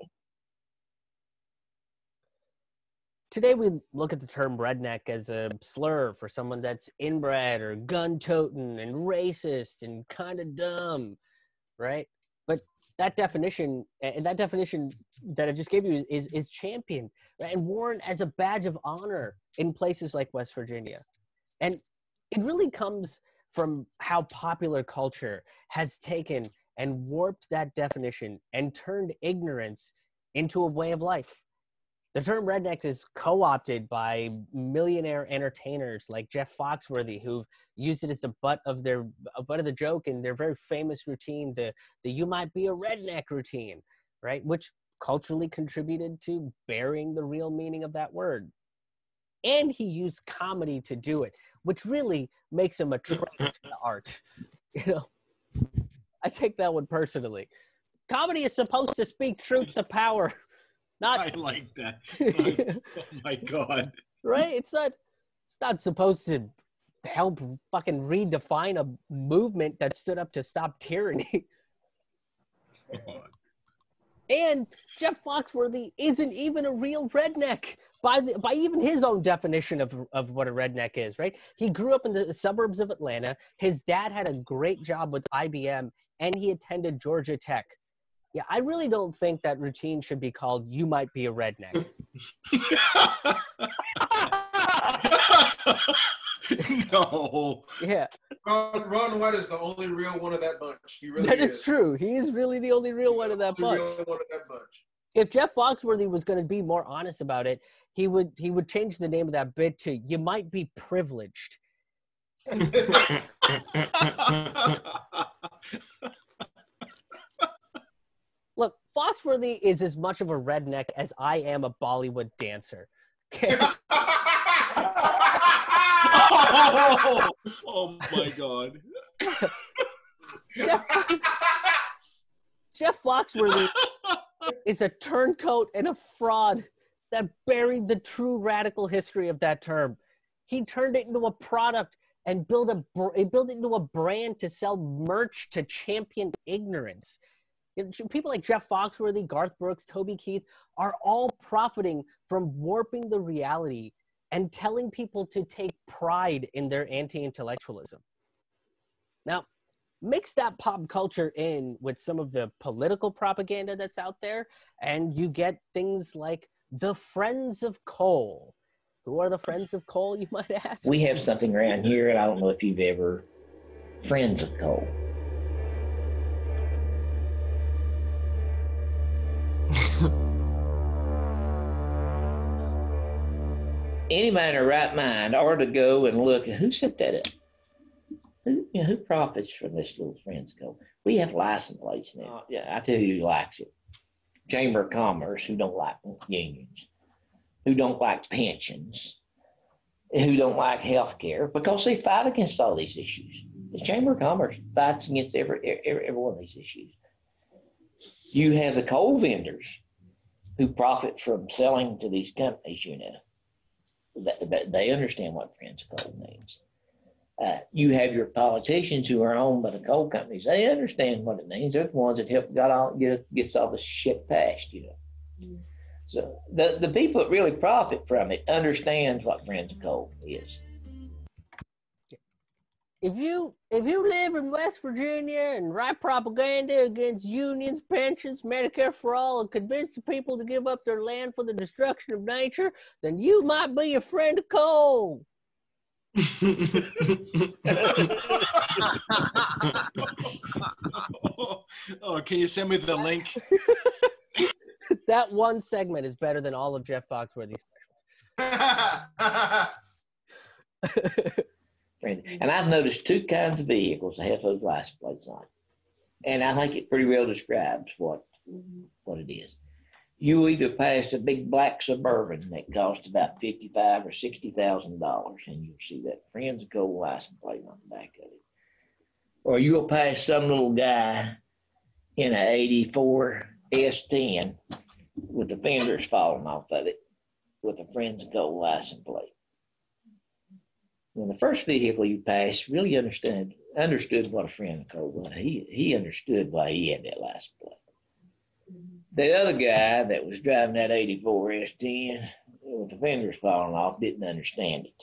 Today, we look at the term redneck as a slur for someone that's inbred or gun toting and racist and kind of dumb, right? That definition, and that definition that I just gave you, is is championed and worn as a badge of honor in places like West Virginia, and it really comes from how popular culture has taken and warped that definition and turned ignorance into a way of life. The term redneck is co-opted by millionaire entertainers like Jeff Foxworthy, who've used it as the butt of their a butt of the joke in their very famous routine, the the "You might be a redneck" routine, right? Which culturally contributed to burying the real meaning of that word. And he used comedy to do it, which really makes him a traitor to the art. You know, I take that one personally. Comedy is supposed to speak truth to power, not I like that. oh my god. right? It's not it's not supposed to help fucking redefine a movement that stood up to stop tyranny. and Jeff Foxworthy isn't even a real redneck by the, by even his own definition of of what a redneck is, right? He grew up in the suburbs of Atlanta. His dad had a great job with IBM and he attended Georgia Tech. Yeah, I really don't think that routine should be called "you might be a redneck." no. Yeah, Ron, Ron White is the only real one of that bunch. He really that is. is true. He is really the only real one of that The bunch. real one of that bunch. If Jeff Foxworthy was going to be more honest about it, he would he would change the name of that bit to "You might be privileged." Foxworthy is as much of a redneck as I am a Bollywood dancer. Oh, oh my god. Jeff, Jeff Foxworthy is a turncoat and a fraud that buried the true radical history of that term. He turned it into a product and built a built it into a brand to sell merch to champion ignorance. People like Jeff Foxworthy, Garth Brooks, Toby Keith are all profiting from warping the reality and telling people to take pride in their anti-intellectualism. Now, mix that pop culture in with some of the political propaganda that's out there, and you get things like the Friends of Coal. Who are the Friends of Coal, you might ask? We have something around here, and I don't know if you've ever friends of coal. Anybody in their right mind ought to go and look at who set that up. Who, you know, who profits from this little friends co? We have license plates now. Uh, yeah, I tell you who likes it. Chamber of Commerce, who don't like unions, who don't like pensions, who don't like health care because they fight against all these issues. The Chamber of Commerce fights against every, every, every one of these issues. You have the coal vendors who profit from selling to these companies, you know. That, they understand what friends of coal means. Uh, you have your politicians who are owned by the coal companies. They understand what it means. They're the ones that help got all get gets all the shit passed, you know. So the, the people that really profit from it understands what Friends of Coal is. If you if you live in West Virginia and write propaganda against unions, pensions, Medicare for all, and convince the people to give up their land for the destruction of nature, then you might be a friend of coal. oh, can you send me the link? that one segment is better than all of Jeff Foxworthy's Friend- Mm-hmm. And I've noticed two kinds of vehicles that have those license plates on. And I think it pretty well describes what mm-hmm. what it is. You either pass a big black suburban that costs about fifty five or sixty thousand dollars, and you'll see that Friends Gold license plate on the back of it. Or you'll pass some little guy in a eighty four S ten with the fenders falling off of it with a Friends Gold license plate when the first vehicle you passed really understood understood what a friend of coal was. He he understood why he had that license plate. Mm-hmm. The other guy that was driving that 84 S10 with the fenders falling off didn't understand it.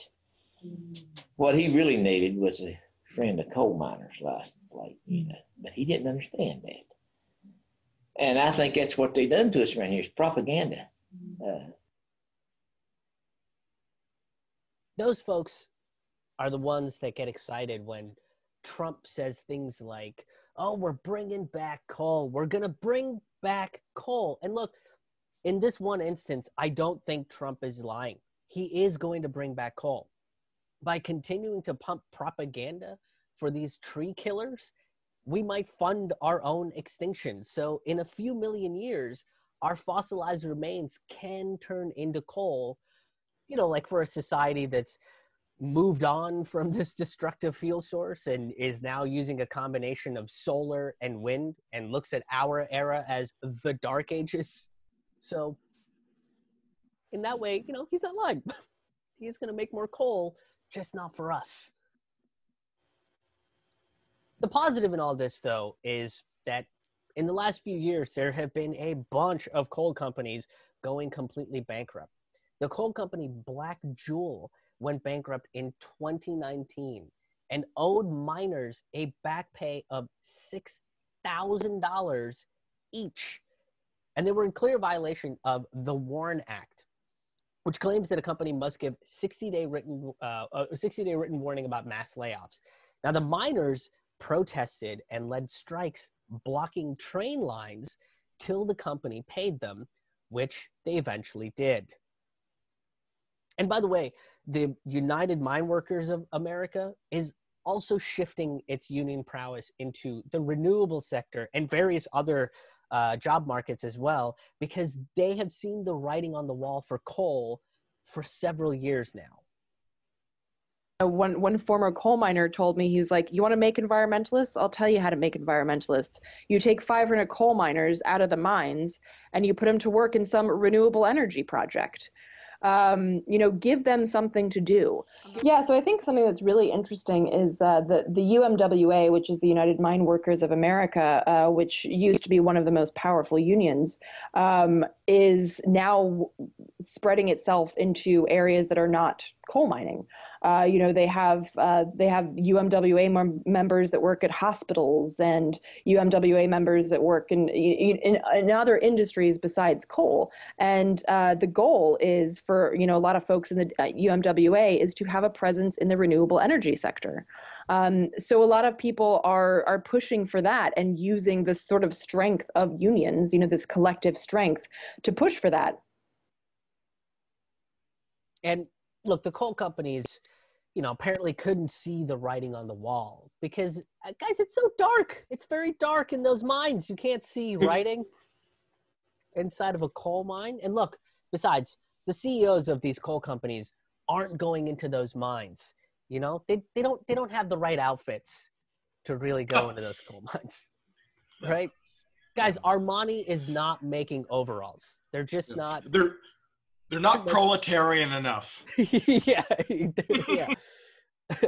Mm-hmm. What he really needed was a friend of coal miners license plate, you know, but he didn't understand that. And I think that's what they done to us around here is propaganda. Mm-hmm. Uh, Those folks are the ones that get excited when Trump says things like, "Oh, we're bringing back coal. We're going to bring back coal." And look, in this one instance, I don't think Trump is lying. He is going to bring back coal. By continuing to pump propaganda for these tree killers, we might fund our own extinction. So, in a few million years, our fossilized remains can turn into coal, you know, like for a society that's moved on from this destructive fuel source and is now using a combination of solar and wind and looks at our era as the dark ages. So, in that way, you know, he's not lying. he is going to make more coal, just not for us. The positive in all this, though, is that in the last few years, there have been a bunch of coal companies going completely bankrupt. The coal company Black Jewel went bankrupt in 2019 and owed miners a back pay of $6,000 each. And they were in clear violation of the WARN Act, which claims that a company must give 60 day written, uh, a 60 day written warning about mass layoffs. Now, the miners protested and led strikes blocking train lines till the company paid them, which they eventually did. And by the way, the United Mine Workers of America is also shifting its union prowess into the renewable sector and various other uh, job markets as well, because they have seen the writing on the wall for coal for several years now. One one former coal miner told me he's like, "You want to make environmentalists? I'll tell you how to make environmentalists. You take 500 coal miners out of the mines and you put them to work in some renewable energy project." Um, you know, give them something to do. Yeah, so I think something that's really interesting is uh, the the UMWA, which is the United Mine Workers of America, uh, which used to be one of the most powerful unions, um, is now spreading itself into areas that are not coal mining. Uh, you know, they have uh, they have UMWA mem- members that work at hospitals and UMWA members that work in in, in other industries besides coal. And uh, the goal is for you know a lot of folks in the UMWA is to have a presence in the renewable energy sector. Um, so a lot of people are are pushing for that and using this sort of strength of unions, you know, this collective strength to push for that. And look, the coal companies, you know, apparently couldn't see the writing on the wall because, uh, guys, it's so dark. It's very dark in those mines. You can't see writing inside of a coal mine. And look, besides, the CEOs of these coal companies aren't going into those mines. You know, they, they don't they don't have the right outfits to really go into those coal mines, right? Guys, Armani is not making overalls. They're just not. They're they're not proletarian enough. yeah, yeah.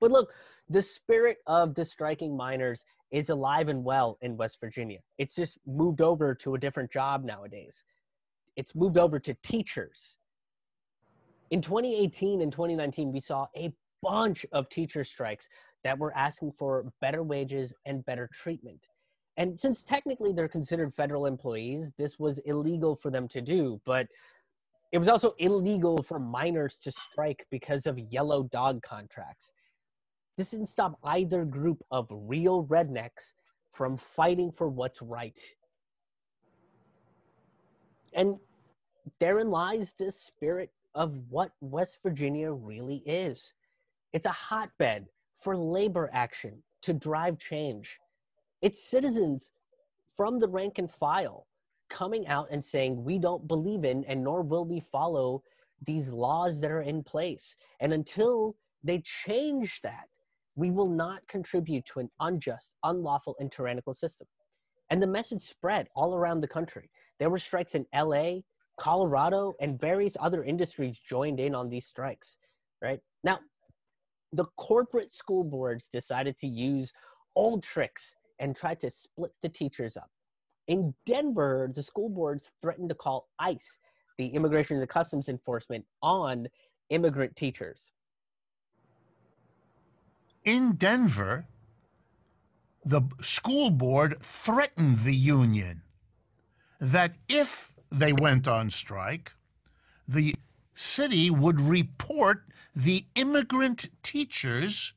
but look, the spirit of the striking miners is alive and well in West Virginia. It's just moved over to a different job nowadays. It's moved over to teachers. In 2018 and 2019, we saw a bunch of teacher strikes that were asking for better wages and better treatment. And since technically they're considered federal employees, this was illegal for them to do. But it was also illegal for miners to strike because of yellow dog contracts. This didn't stop either group of real rednecks from fighting for what's right. And therein lies the spirit of what West Virginia really is. It's a hotbed for labor action to drive change. It's citizens from the rank and file coming out and saying, we don't believe in and nor will we follow these laws that are in place. And until they change that, we will not contribute to an unjust, unlawful, and tyrannical system. And the message spread all around the country. There were strikes in LA, Colorado, and various other industries joined in on these strikes, right? Now, the corporate school boards decided to use old tricks and tried to split the teachers up. In Denver, the school boards threatened to call ICE, the Immigration and Customs Enforcement, on immigrant teachers. In Denver, the school board threatened the union that if they went on strike, the city would report the immigrant teachers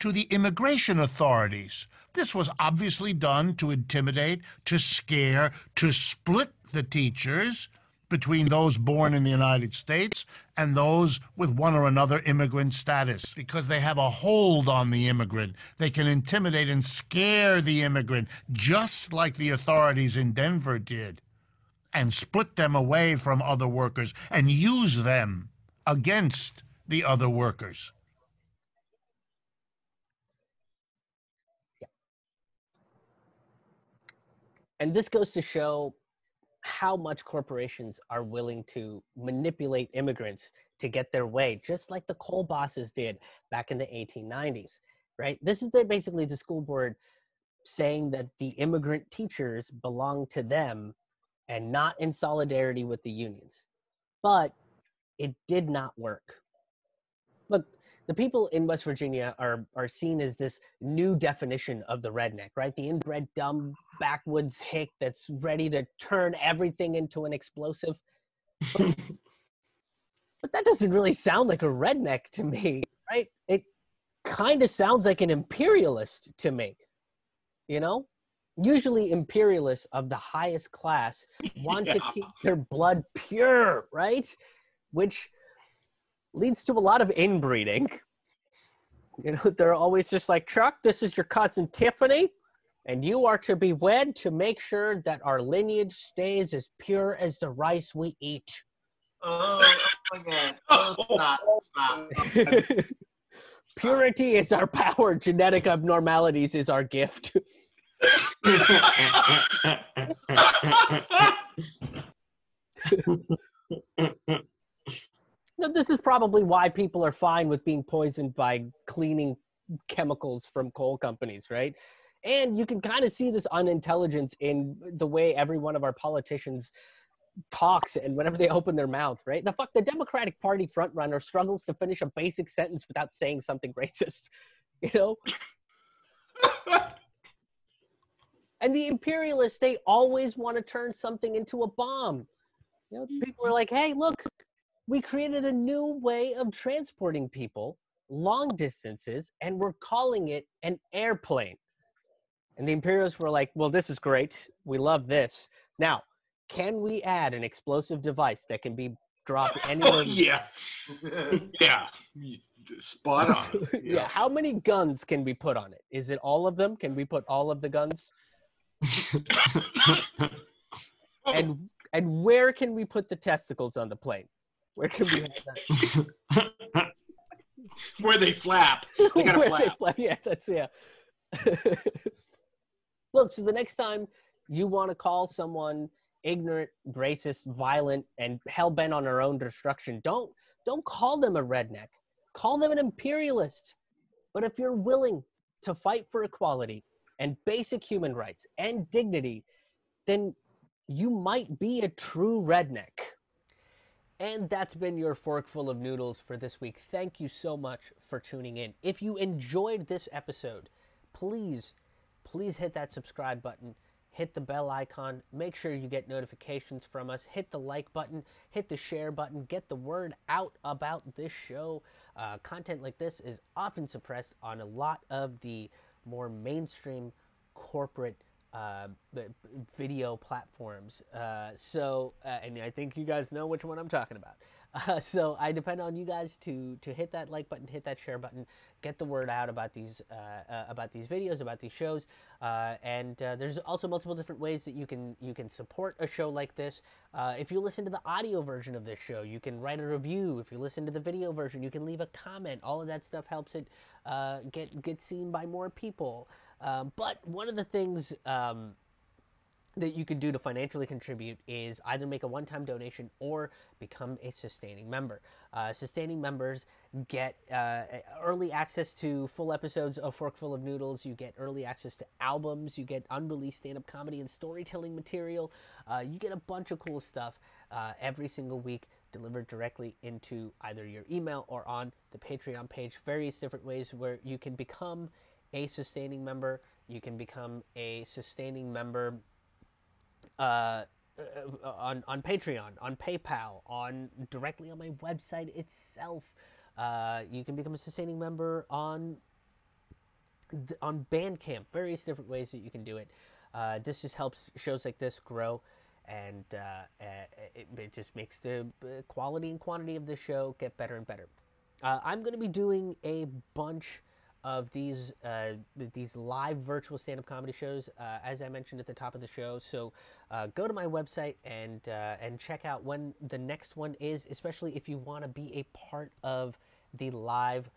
to the immigration authorities. This was obviously done to intimidate, to scare, to split the teachers between those born in the United States and those with one or another immigrant status because they have a hold on the immigrant. They can intimidate and scare the immigrant just like the authorities in Denver did and split them away from other workers and use them against the other workers. And this goes to show how much corporations are willing to manipulate immigrants to get their way, just like the coal bosses did back in the 1890s, right? This is the, basically the school board saying that the immigrant teachers belong to them and not in solidarity with the unions. But it did not work. Look, the people in West Virginia are are seen as this new definition of the redneck, right? The inbred dumb backwoods hick that's ready to turn everything into an explosive. But, but that doesn't really sound like a redneck to me, right? It kind of sounds like an imperialist to me. You know? Usually imperialists of the highest class want to keep their blood pure, right? Which leads to a lot of inbreeding. You know, they're always just like, Chuck, this is your cousin Tiffany, and you are to be wed to make sure that our lineage stays as pure as the rice we eat. Oh, oh my God. Oh, stop. Stop. Purity is our power, genetic abnormalities is our gift. No, this is probably why people are fine with being poisoned by cleaning chemicals from coal companies, right? And you can kind of see this unintelligence in the way every one of our politicians talks and whenever they open their mouth, right? The fuck, the Democratic Party frontrunner struggles to finish a basic sentence without saying something racist, you know? and the imperialists, they always want to turn something into a bomb. You know, people are like, hey, look, we created a new way of transporting people long distances and we're calling it an airplane. And the Imperials were like, well, this is great. We love this. Now, can we add an explosive device that can be dropped oh, anywhere? oh, yeah. yeah. Spot on. yeah. How many guns can we put on it? Is it all of them? Can we put all of the guns? and and where can we put the testicles on the plane? Where can we have that? Where they flap. They gotta Where flap. flap. Yeah, that's yeah. Look, so the next time you want to call someone ignorant, racist, violent, and hell bent on their own destruction, don't don't call them a redneck. Call them an imperialist. But if you're willing to fight for equality and basic human rights and dignity, then you might be a true redneck. And that's been your Fork Full of Noodles for this week. Thank you so much for tuning in. If you enjoyed this episode, please, please hit that subscribe button, hit the bell icon, make sure you get notifications from us, hit the like button, hit the share button, get the word out about this show. Uh, content like this is often suppressed on a lot of the more mainstream corporate uh, video platforms. Uh, so, uh, and I think you guys know which one I'm talking about. Uh, so I depend on you guys to to hit that like button, hit that share button, get the word out about these uh, uh, about these videos, about these shows. Uh, and uh, there's also multiple different ways that you can you can support a show like this. Uh, if you listen to the audio version of this show, you can write a review. If you listen to the video version, you can leave a comment. All of that stuff helps it get get seen by more people. Um, but one of the things um, that you can do to financially contribute is either make a one-time donation or become a sustaining member. Uh, sustaining members get uh, early access to full episodes of Fork Full of Noodles. You get early access to albums. You get unreleased stand-up comedy and storytelling material. Uh, you get a bunch of cool stuff uh, every single week delivered directly into either your email or on the Patreon page. Various different ways where you can become a sustaining member. You can become a sustaining member uh, uh, on on Patreon, on PayPal, on directly on my website itself. Uh, you can become a sustaining member on on Bandcamp. Various different ways that you can do it. Uh, this just helps shows like this grow, and uh, uh, it, it just makes the uh, quality and quantity of the show get better and better. Uh, I'm going to be doing a bunch of these uh, these live virtual stand-up comedy shows, uh, as I mentioned at the top of the show. So uh, go to my website and uh, and check out when the next one is, especially if you want to be a part of the live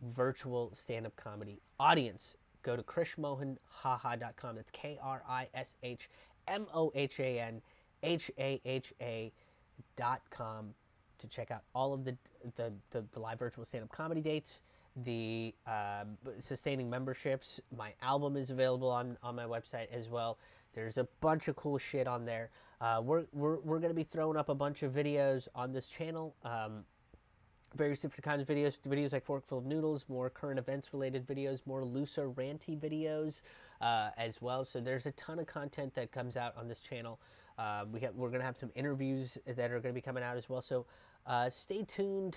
virtual stand-up comedy audience. Go to krishmohanhaha.com. That's K R I S H M O H A N H A H A dot com to check out all of the the, the, the live virtual stand up comedy dates, the uh, sustaining memberships. My album is available on, on my website as well. There's a bunch of cool shit on there. Uh, we're we're, we're going to be throwing up a bunch of videos on this channel. Um, various different kinds of videos, videos like Fork Full of Noodles, more current events related videos, more looser, ranty videos uh, as well. So there's a ton of content that comes out on this channel. Uh, we have, we're going to have some interviews that are going to be coming out as well. So uh, stay tuned.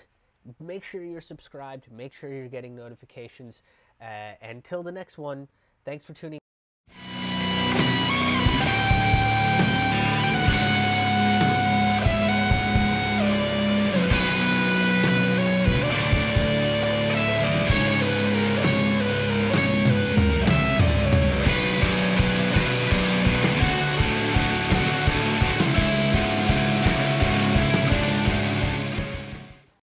Make sure you're subscribed. Make sure you're getting notifications. Uh, until the next one, thanks for tuning